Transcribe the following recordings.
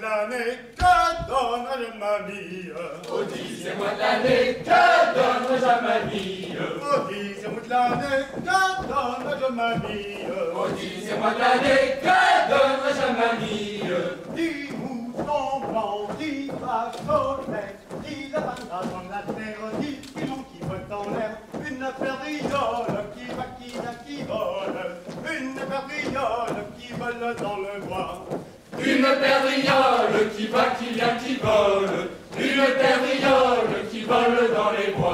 l'année, que donne la mamie Au dixième mois de l'année, que donne la mamie Au dixième mois de l'année, que donne la mamie Au dixième mois de l'année, que donne la mamie Dix moutons blancs, dix vaches au lait, dix lapins dans la terre, dix pilons qui volent dans l'air, une perdriole qui va, qui vient, qui vole, une perdriole qui vole dans le bois. Une perdriole qui va, qui vient, qui vole. Une perdriole qui vole dans les bois.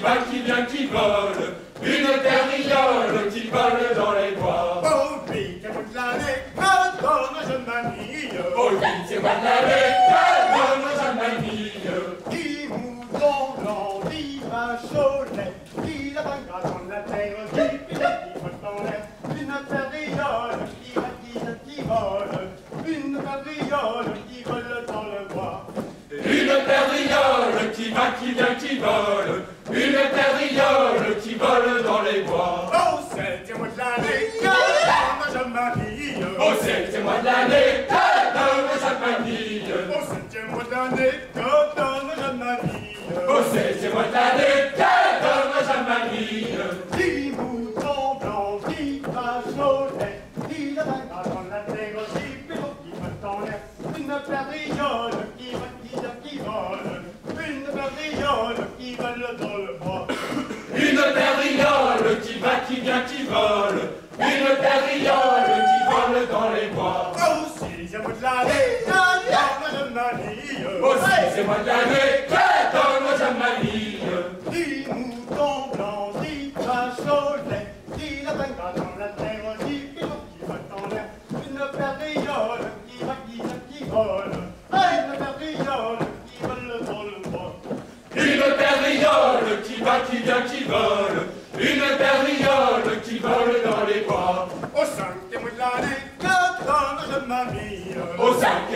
Va, qui vient, qui vole. Une perdriole qui vole dans les bois. Au huitième mois de l'année, que donne la jeune mamie Au huitième mois de que donne la mamie Dix moutons blancs, dix vaches au lait, dix lapins dans la terre, dix pilons qui volent dans l'air, une perdriole qui va, qui qui vole, une perdriole septième mois de l'année, famille. Au septième mois de l'année, Au septième mois de l'année, donne sa famille. Dix moutons blancs, dix lait, dix lapins dans la terre, dix qui volent dans l'air, une perdriole qui va, qui vient, qui vole, une qui vole dans le bois. Une qui va, qui vient, qui vole. Une perdriole qui vole dans les bois. Sixième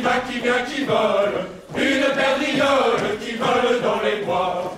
va, qui vient, qui vole, une perdriole qui vole dans les bois.